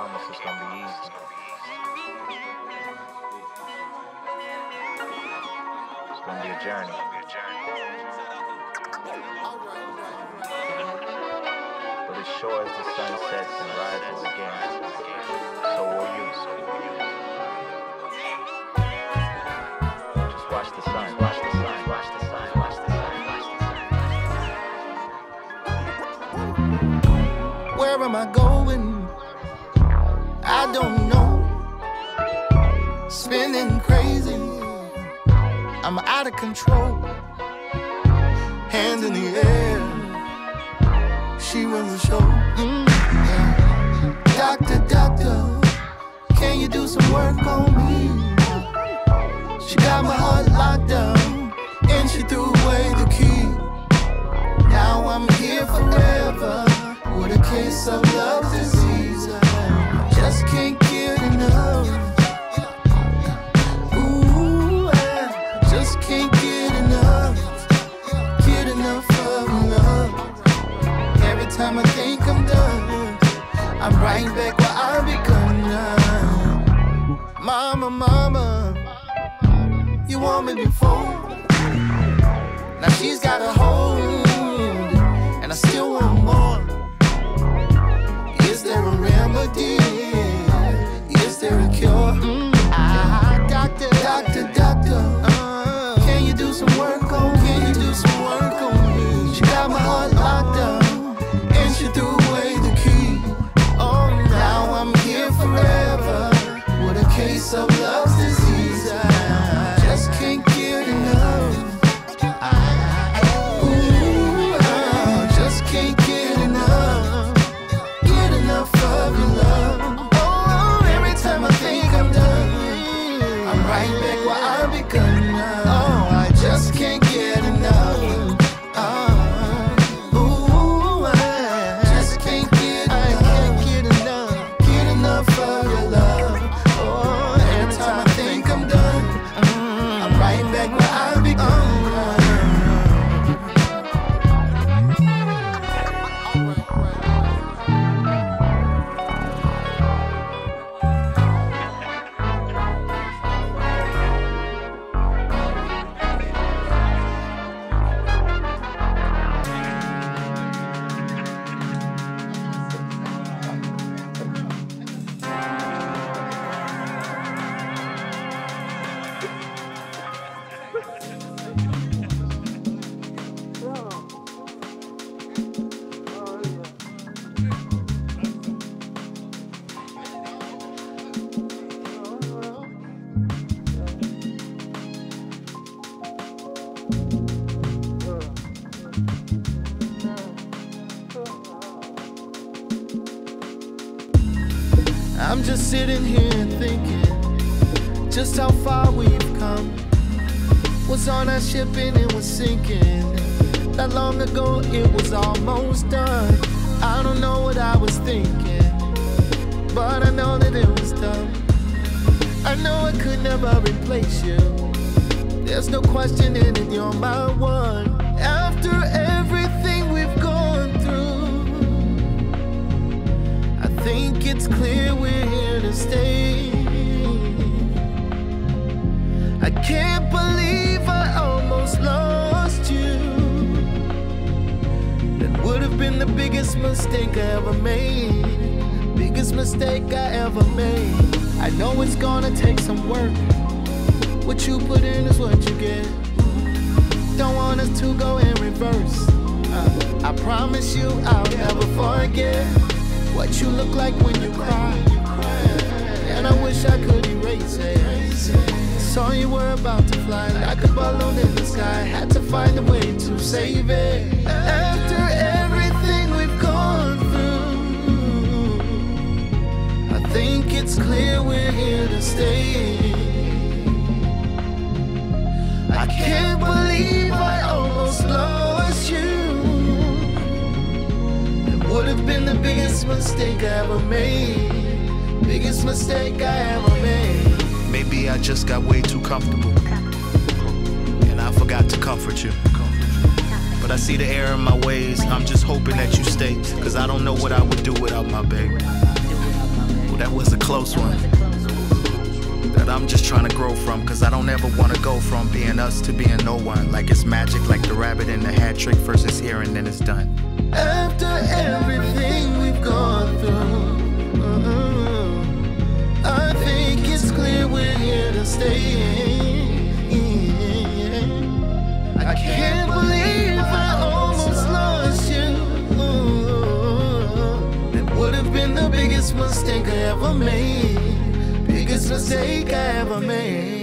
promise it's gonna be easy. It's gonna be a journey. But as sure as the sun sets and rises again, so will you. Just watch the sun, watch the sun, watch the sun, watch the sun, watch the sun. Where am I going? Don't know. Spinning crazy. I'm out of control. Hands in the air. She runs the show. Mm, yeah. Doctor, doctor, can you do some work on me? She got my heart locked down, and she threw away the key. Now I'm here forever with a case of love before? Now she's got a just how far we've come. Was on that ship and it was sinking. Not long ago it was almost done. I don't know what I was thinking, but I know that it was done. I know I could never replace you. There's no question in it, you're my one. After everything we've gone through, I think it's clear we're here to stay. I can't believe I almost lost you. That would have been the biggest mistake I ever made. Biggest mistake I ever made. I know it's gonna take some work. What you put in is what you get. Don't want us to go in reverse. Uh, I promise you I'll never forget what you look like when you cry. And I wish I could erase it. Saw you were about to fly like a balloon in the sky. Had to find a way to save it. After everything we've gone through, I think it's clear we're here to stay. I can't believe I almost lost you. It would have been the biggest mistake I ever made. Biggest mistake I ever made. Maybe I just got way too comfortable. And I forgot to comfort you. But I see the error in my ways. I'm just hoping that you stay. Cause I don't know what I would do without my baby. Well, that was a close one. That I'm just trying to grow from, cause I don't ever wanna go from being us to being no one. Like it's magic, like the rabbit in the hat trick, it's here and then it's done. After everything we've gone through, I can't believe I almost lost you. That would have been the biggest mistake I ever made. Biggest mistake I ever made.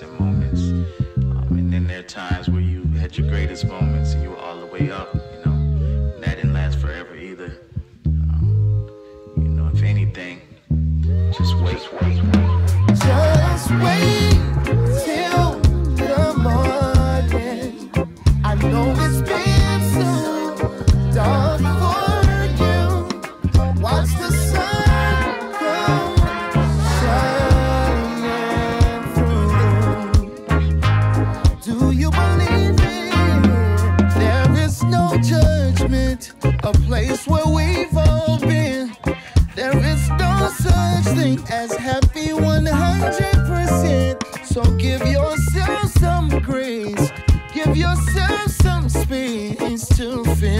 Embarrassing moments. Um, and then there are times where you had your greatest moments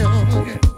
to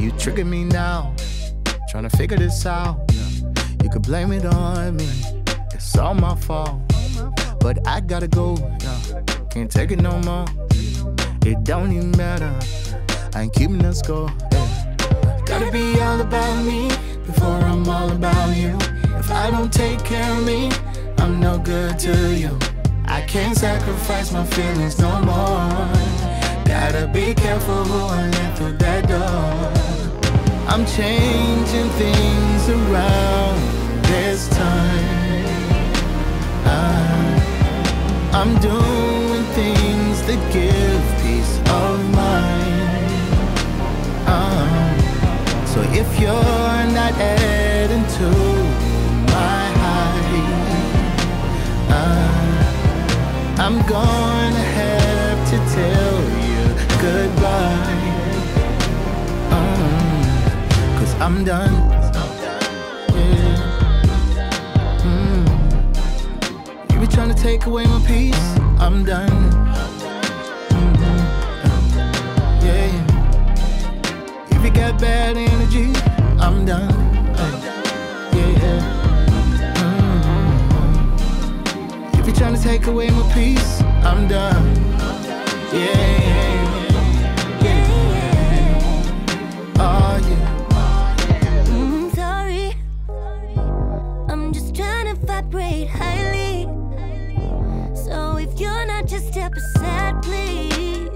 you tricking me now, trying to figure this out. You could blame it on me, it's all my fault. But I gotta go, can't take it no more. It don't even matter, I ain't keeping the score. Gotta be all about me before I'm all about you. If I don't take care of me, I'm no good to you. I can't sacrifice my feelings no more. Gotta be careful who I let through that door. I'm changing things around this time. I, I'm doing things that give peace of mind. Uh, so if you're not adding to my high, uh, I'm gonna have to tell goodbye. Um, Cause I'm done. Mm. You be trying to take away my peace. I'm done. Mhm. Yeah, yeah. If you got bad energy, I'm done. Yeah, yeah. Mhm. If you're trying to take away my peace, I'm done. Yeah. Oh, yeah. Mm, sorry. I'm just trying to vibrate highly. So if you're not, just step aside, please.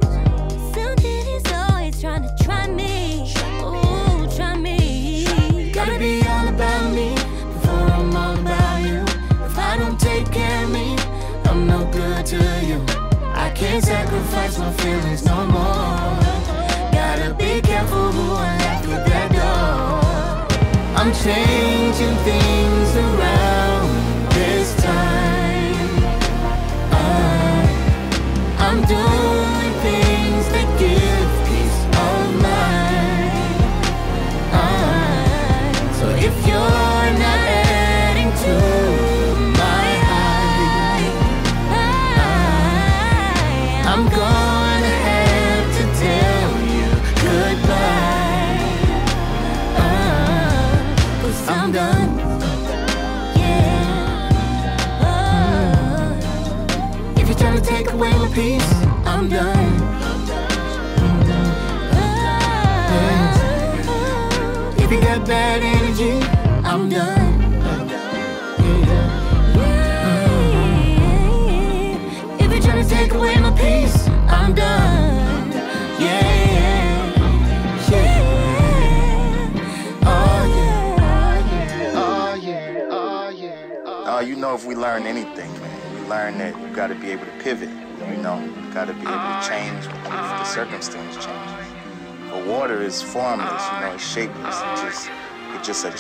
Something is always trying to try me. Ooh, try me. Gotta be all about me before I'm all about you. If I don't take care of me, I'm no good to you. I can't sacrifice my feelings no more. Gotta be careful I'm changing things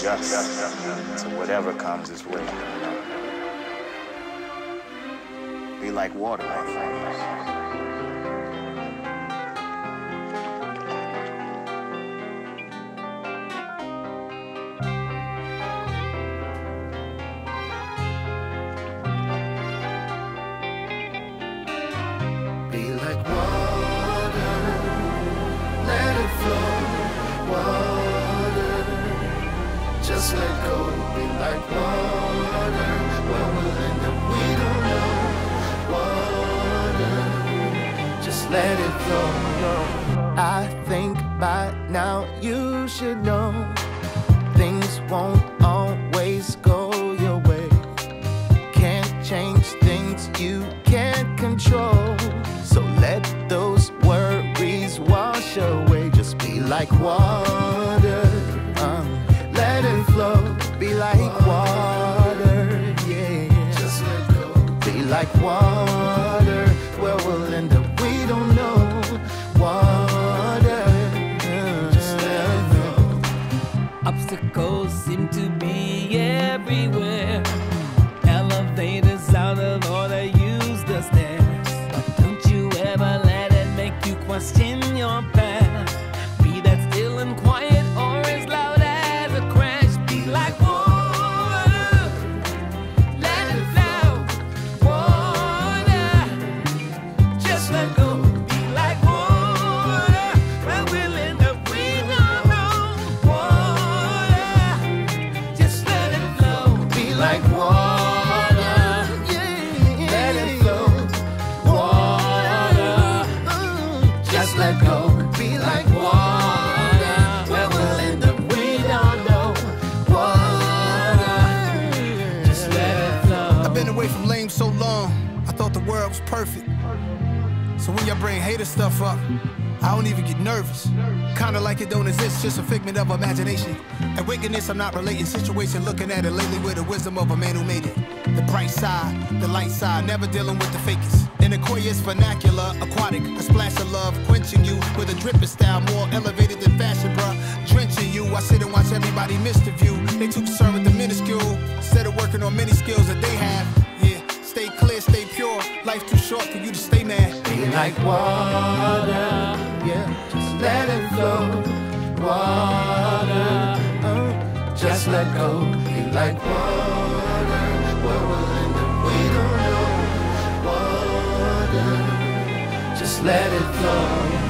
it just adjusts to whatever comes its way. Be like water, hater stuff up, I don't even get nervous. Kinda like it don't exist, just a figment of imagination. And wickedness, I'm not relating. Situation, looking at it lately with the wisdom of a man who made it. The bright side, the light side, never dealing with the fakest. In Aquarius vernacular, aquatic, a splash of love, quenching you with a dripping style, more elevated than fashion, bruh. Drenching you, I sit and watch everybody miss the view. They too concerned with the minuscule, instead of working on many skills that they have. Yeah, stay clear, stay pure. life too short for you to stay like water, yeah. Just let it flow. Water, uh, just let go. Be like water, where we'll end up, we don't know. Water, just let it flow.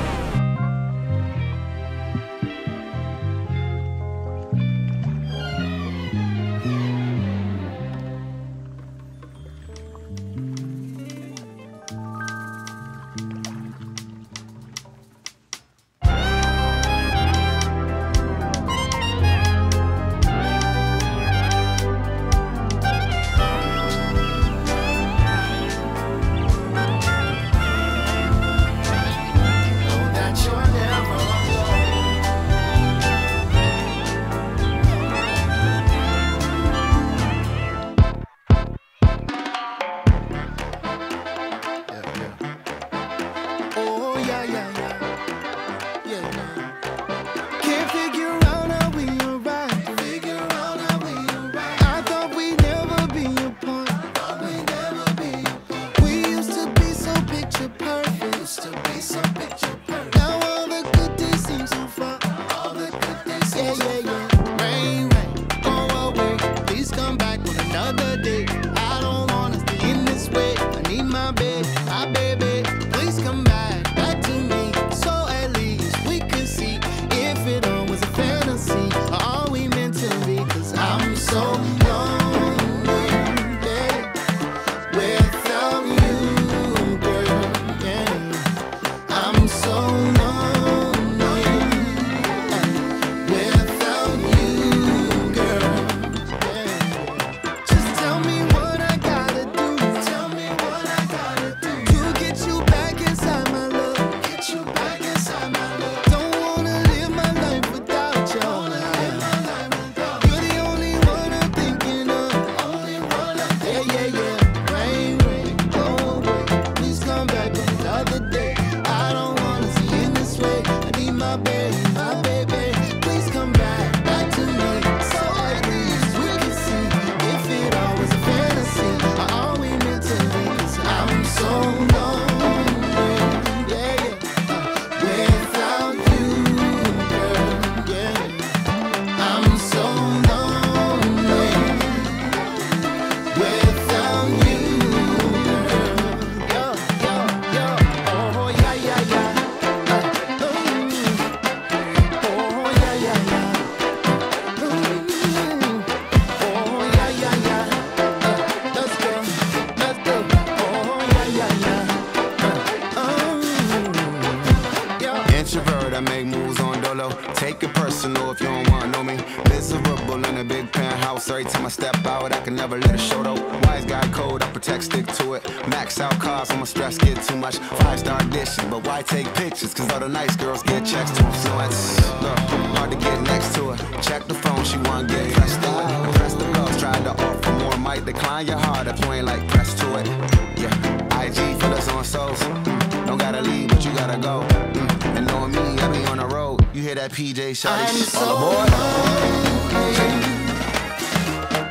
hear that PJ Shotty all aboard.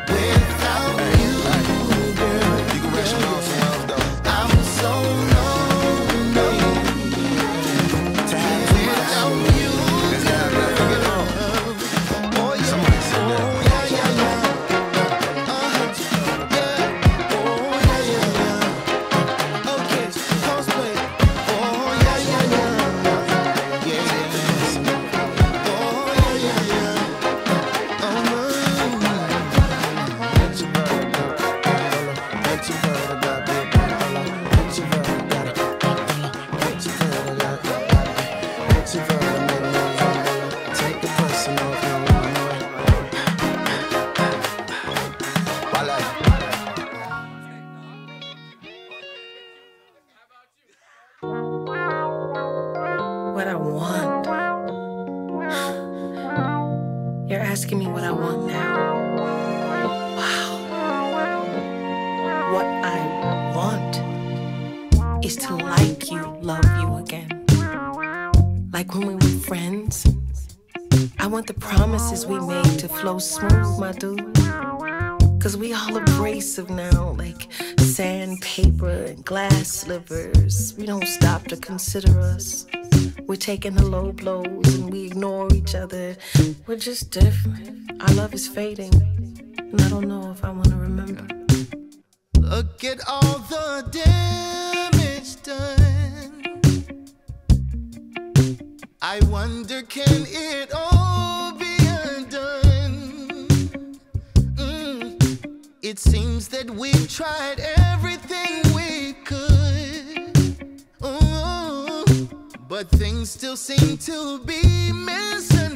Without you. like when we were friends. I want the promises we made to flow smooth, my dude. Cause we all abrasive now, like sandpaper and glass slivers. We don't stop to consider us. We're taking the low blows and we ignore each other. We're just different. Our love is fading, and I don't know if I want to remember. Look at all the damage done. I wonder, can it all be undone? Mm. It seems that we've tried everything we could, Ooh. but things still seem to be missing.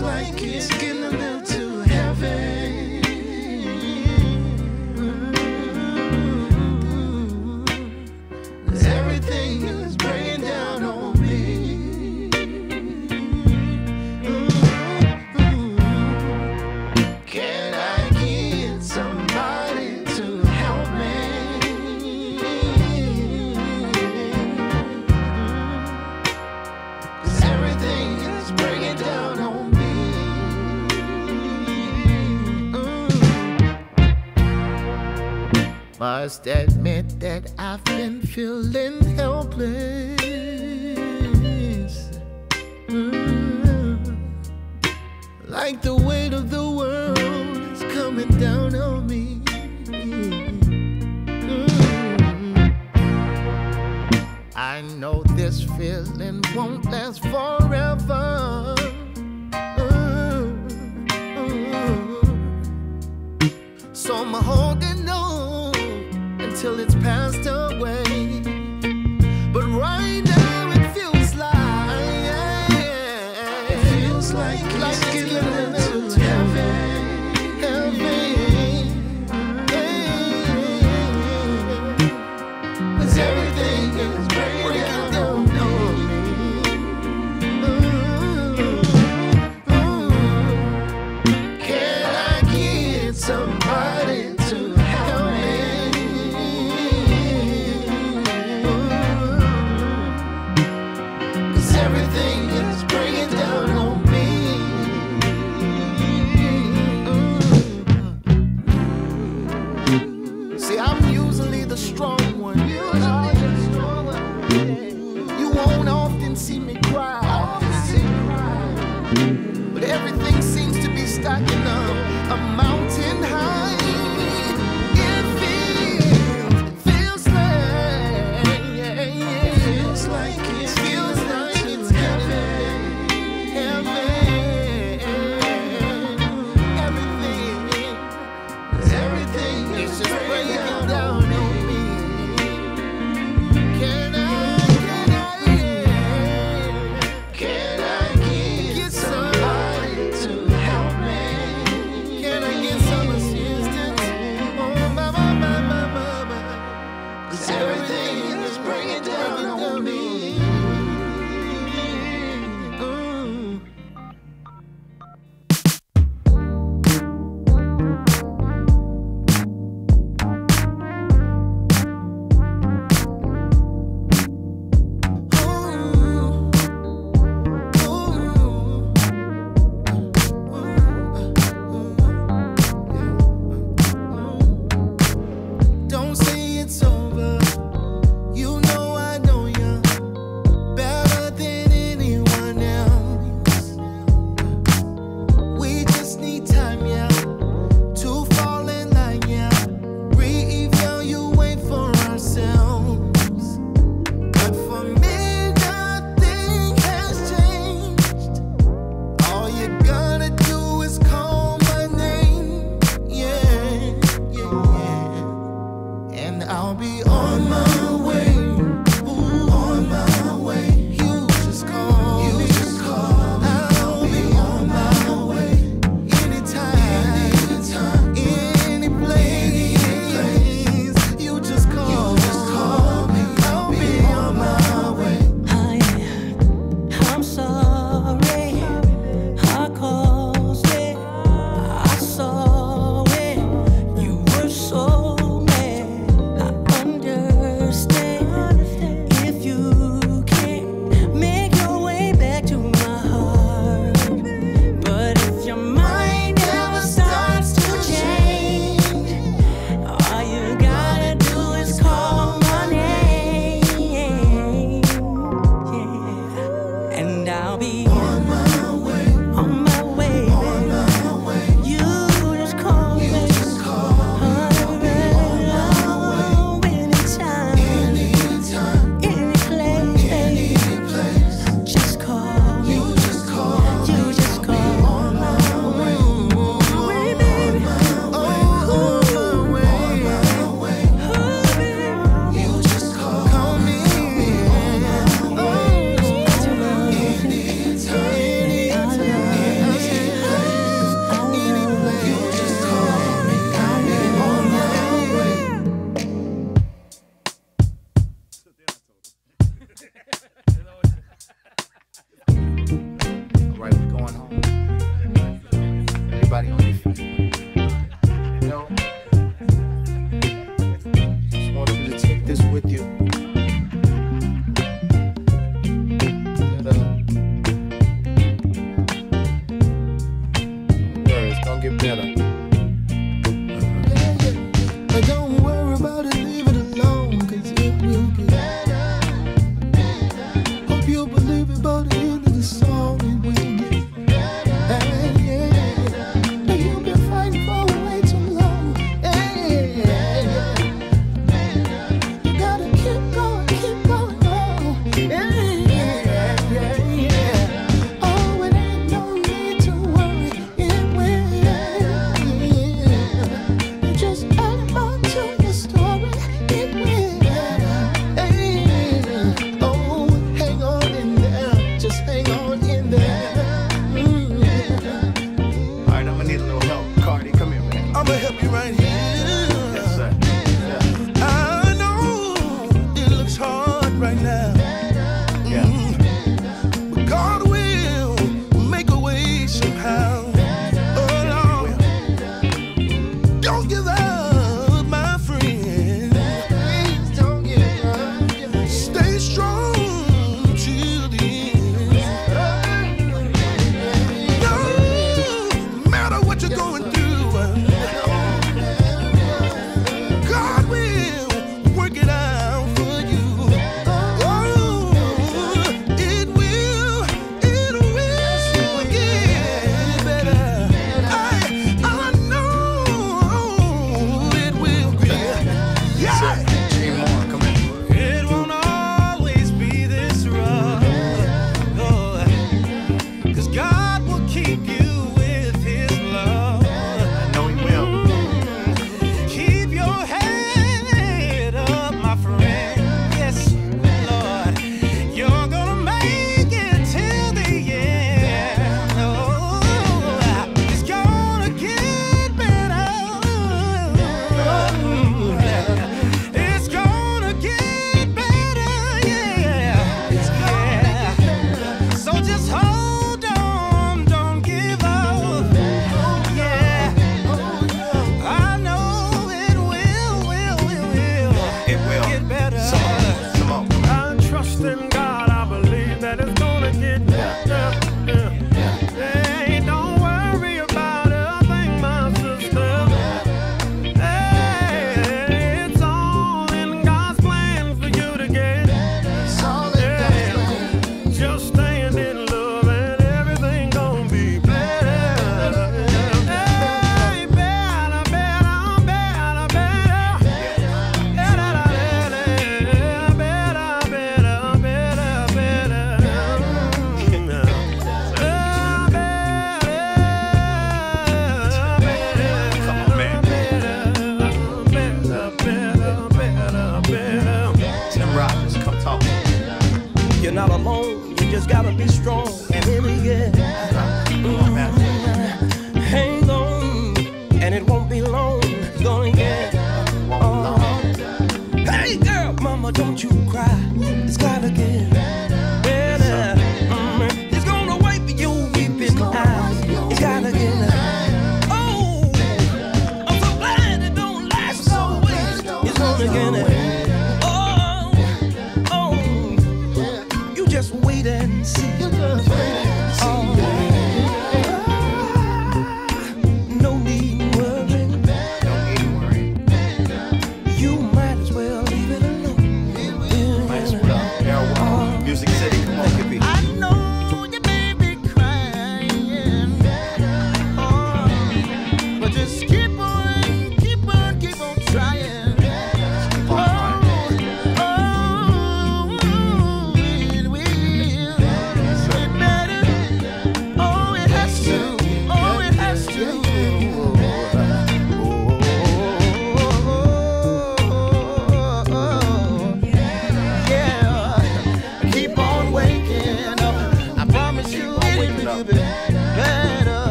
like it's getting a little must admit that I've been feeling helpless. Mm. Like the weight of the world is coming down on me. Mm. I know this feeling won't last breaking down.